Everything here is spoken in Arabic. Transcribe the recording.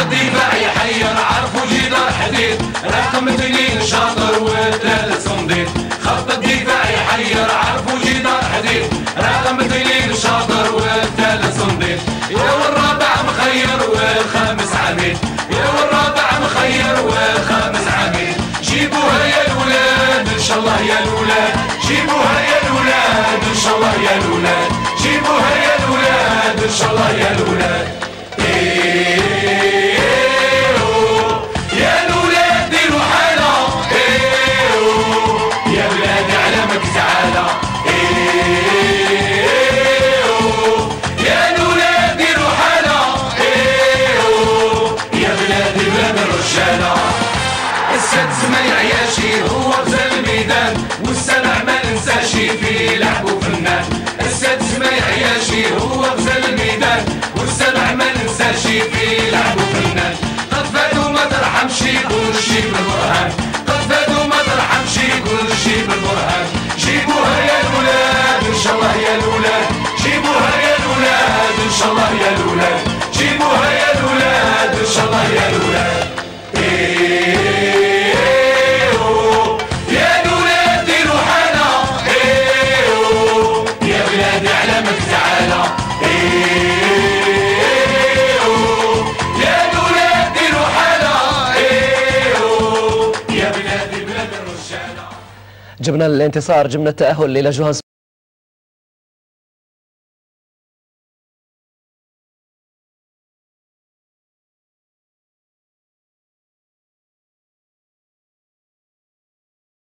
الدفاع يحير عرفوا جدار حديد رقم اثنين شاطر والثالث صنديد. خط الدفاع يحير عرفوا جدار حديد رقم اثنين شاطر والثالث صنديد. يا والرابع مخير والخامس عميد. يا والرابع مخير والخامس عميد. جيبوها يا الولاد إن شاء الله يا الولاد. جيبوها يا الولاد إن شاء الله يا الولاد. جيبوها يا الولاد إن شاء الله يا الولاد. السادس ما يعياشي هو غزال الميدان والسبع ما ننساش في لعب وفنان. السادس ما يعياشي هو غزال الميدان والسبع ما ننساش في لعب وفنان. قد فاتوا ما ترحمش كل شي بالبرهان. قد فاتوا ما ترحمش كل شي بالبرهان. جيبوها يا الولاد إن شاء الله يا الولاد. جيبوها يا الولاد إن شاء الله يا الولاد. جيبوها يا الولاد إن شاء الله يا جبنا الانتصار جبنا التأهل إلى جوهانسبورغ